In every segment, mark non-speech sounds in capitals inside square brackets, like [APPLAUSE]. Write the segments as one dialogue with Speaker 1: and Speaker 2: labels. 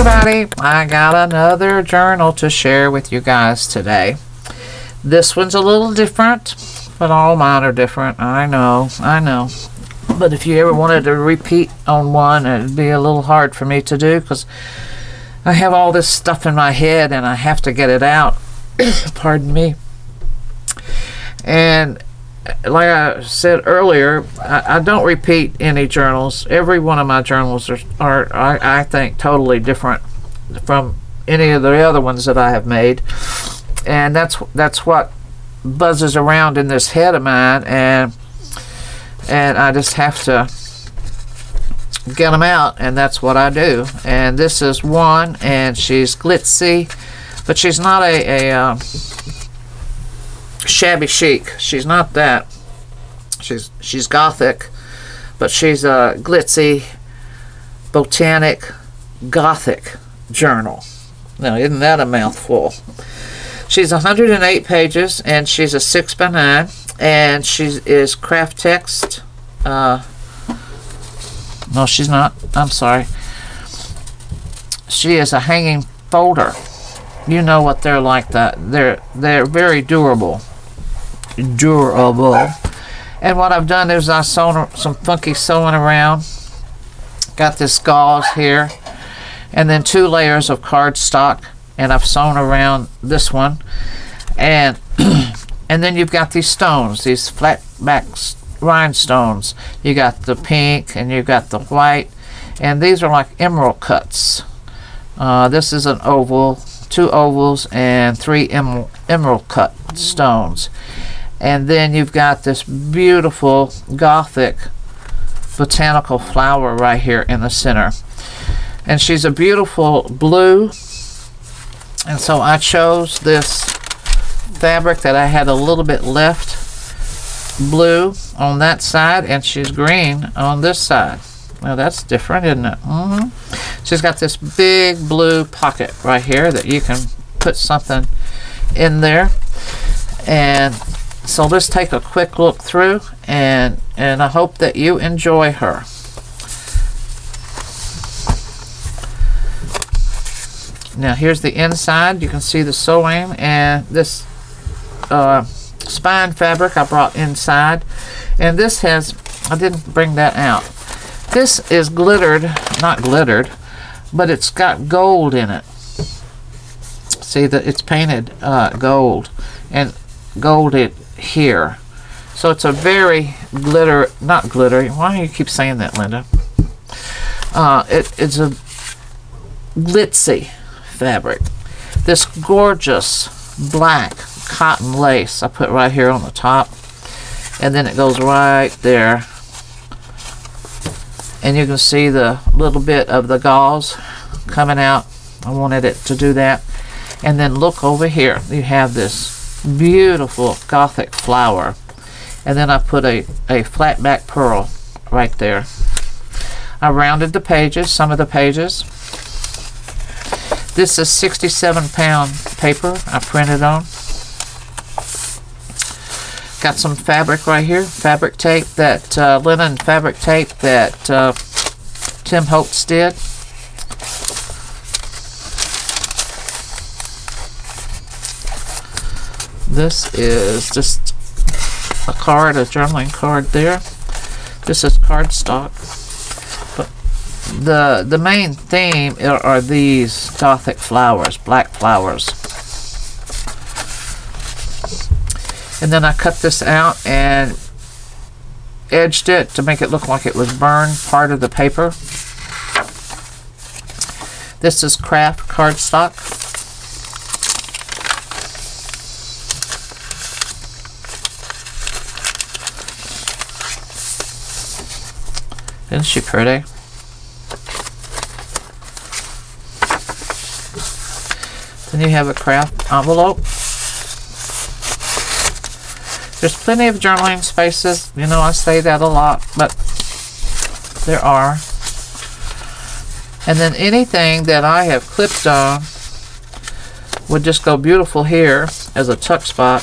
Speaker 1: everybody. I got another journal to share with you guys today. This one's a little different, but all mine are different. I know, I know. But if you ever wanted to repeat on one, it'd be a little hard for me to do because I have all this stuff in my head and I have to get it out. [COUGHS] Pardon me. And like I said earlier, I, I, don't repeat any journals. Every one of my journals are, are I, I, think, totally different from any of the other ones that I have made, and that's that's what buzzes around in this head of mine, and and I just have to get them out, and that's what I do. And this is one, and she's glitzy, but she's not a, a uh, shabby chic. She's not that. She's she's gothic, but she's a glitzy, botanic, gothic journal. Now, isn't that a mouthful? She's 108 pages, and she's a 6 by 9 and she is Kraft-Tex. Uh, no, she's not. I'm sorry. She is a hanging folder. You know what they're like that. They're they're very durable durable. And what I've done is I sewn some funky sewing around. Got this gauze here. And then two layers of cardstock. And I've sewn around this one. And [CLEARS THROAT] and then you've got these stones, these flat back rhinestones. You got the pink and you've got the white. And these are like emerald cuts. Uh, this is an oval, two ovals, and three emerald cut stones. And then you've got this beautiful Gothic botanical flower right here in the center. And she's a beautiful blue. And so I chose this fabric that I had a little bit left blue on that side and she's green on this side. Now that's different, isn't it? Mm -hmm. She's got this big blue pocket right here that you can put something in there. And so let's take a quick look through and and I hope that you enjoy her. Now here's the inside. You can see the sewing and this uh, spine fabric I brought inside. And this has, I didn't bring that out. This is glittered, not glittered, but it's got gold in it. See that it's painted uh, gold. And gold it here. So it's a very glitter, not glittery. Why do you keep saying that, Linda? Uh, it, it's a glitzy fabric. This gorgeous black cotton lace I put right here on the top. And then it goes right there. And you can see the little bit of the gauze coming out. I wanted it to do that. And then look over here. You have this beautiful gothic flower and then I put a, a flat back pearl right there. I rounded the pages, some of the pages. This is 67 pound paper I printed on. Got some fabric right here, fabric tape that, uh, linen fabric tape that uh, Tim Holtz did. This is just a card, a journaling card there. This is cardstock. But the the main theme are, are these gothic flowers, black flowers. And then I cut this out and edged it to make it look like it was burned part of the paper. This is craft cardstock. Isn't she pretty? Then you have a craft envelope. There's plenty of journaling spaces. You know, I say that a lot, but there are. And then anything that I have clipped on would just go beautiful here as a tuck spot.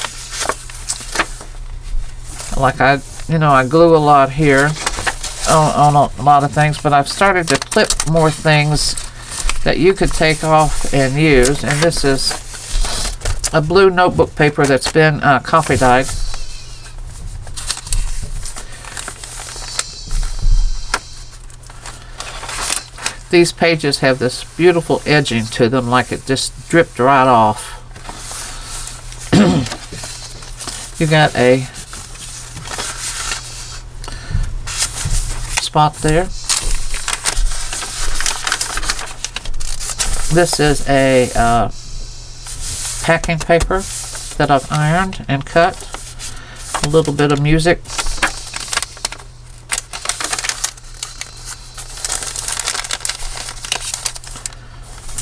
Speaker 1: Like I, you know, I glue a lot here on, on a lot of things, but I've started to clip more things that you could take off and use. And this is a blue notebook paper that's been uh, coffee dyed. These pages have this beautiful edging to them like it just dripped right off. [CLEARS THROAT] you got a spot there. This is a uh, packing paper that I've ironed and cut. A little bit of music.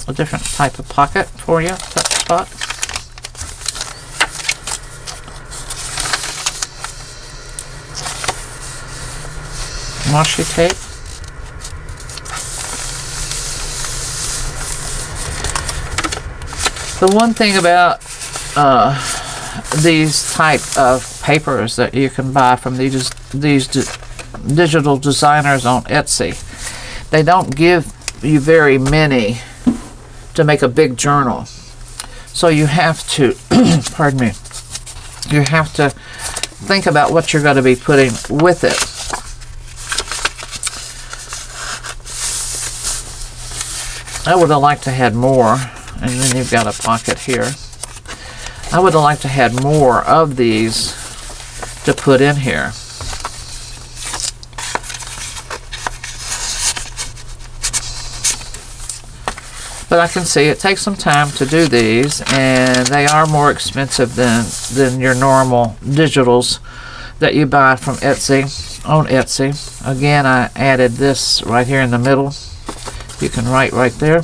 Speaker 1: A different type of pocket for you, that spot. Washi tape. The one thing about uh, these type of papers that you can buy from these these di digital designers on Etsy, they don't give you very many to make a big journal. So you have to, [CLEARS THROAT] pardon me, you have to think about what you're going to be putting with it. I would have liked to had more and then you've got a pocket here. I would have liked to had more of these to put in here. But I can see it takes some time to do these and they are more expensive than, than your normal digitals that you buy from Etsy, on Etsy. Again, I added this right here in the middle. You can write right there.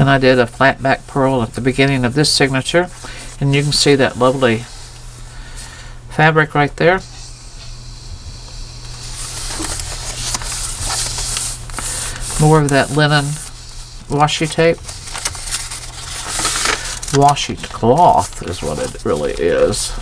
Speaker 1: and I did a flat back pearl at the beginning of this signature and you can see that lovely fabric right there more of that linen washi tape washi cloth is what it really is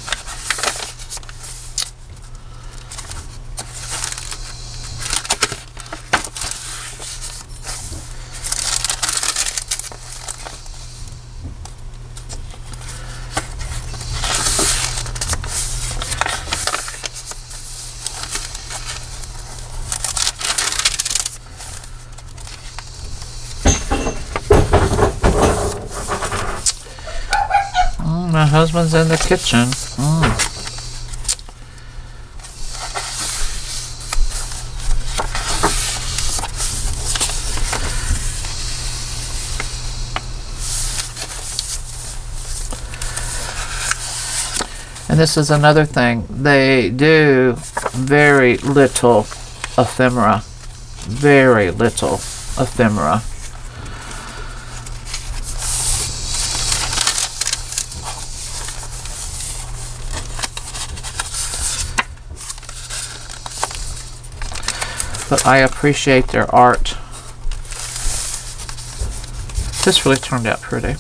Speaker 1: husband's in the kitchen. Mm. And this is another thing. They do very little ephemera. Very little ephemera. But I appreciate their art. This really turned out pretty.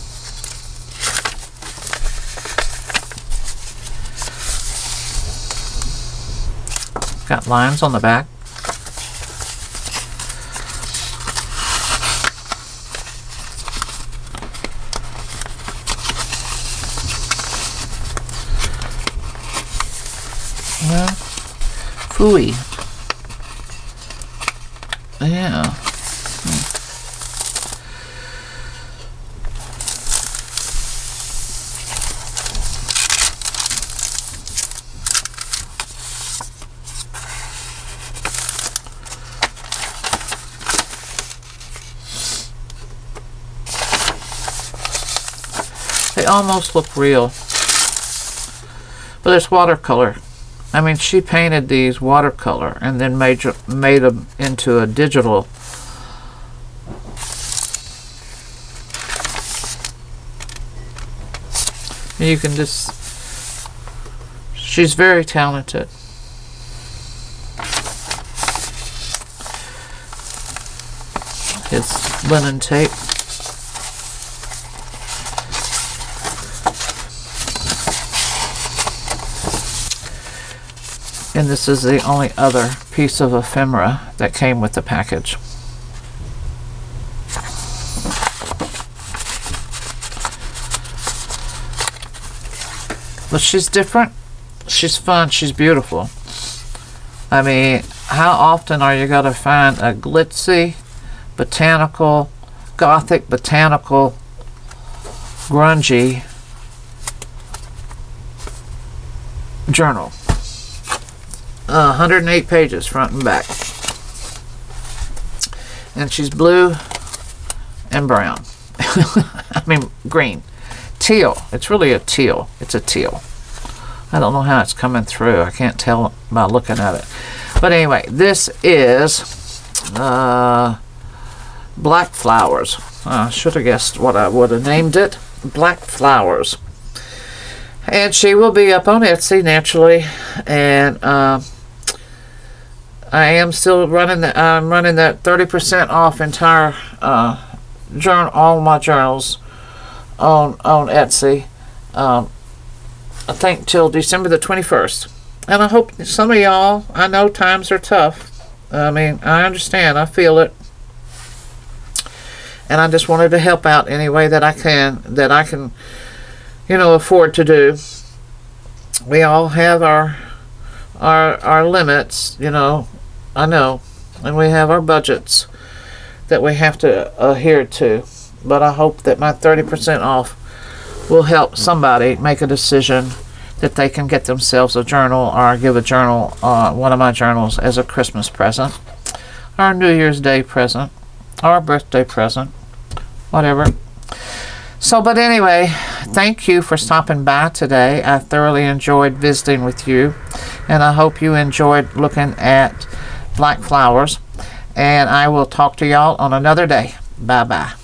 Speaker 1: Got lines on the back. Well, Fooey. Yeah. They almost look real. But it's watercolor. I mean, she painted these watercolor and then made, made them into a digital you can just she's very talented. It's linen tape. And this is the only other piece of ephemera that came with the package. But she's different. She's fun. She's beautiful. I mean, how often are you going to find a glitzy, botanical, gothic, botanical, grungy journal? Uh, 108 pages front and back. And she's blue and brown. [LAUGHS] I mean, green. Teal. It's really a teal. It's a teal. I don't know how it's coming through. I can't tell by looking at it. But anyway, this is uh, Black Flowers. I should have guessed what I would have named it. Black Flowers. And she will be up on Etsy naturally. And uh, I am still running the I'm running that 30% off entire uh, journal all my journals on on Etsy. Um, I think till December the 21st. And I hope some of y'all, I know times are tough. I mean, I understand. I feel it. And I just wanted to help out any way that I can, that I can, you know, afford to do. We all have our, our, our limits, you know, I know. And we have our budgets that we have to adhere to. But I hope that my 30% off will help somebody make a decision that they can get themselves a journal or give a journal, uh, one of my journals, as a Christmas present, or New Year's Day present, or a birthday present, whatever. So, but anyway, thank you for stopping by today. I thoroughly enjoyed visiting with you, and I hope you enjoyed looking at Black Flowers. And I will talk to y'all on another day. Bye bye.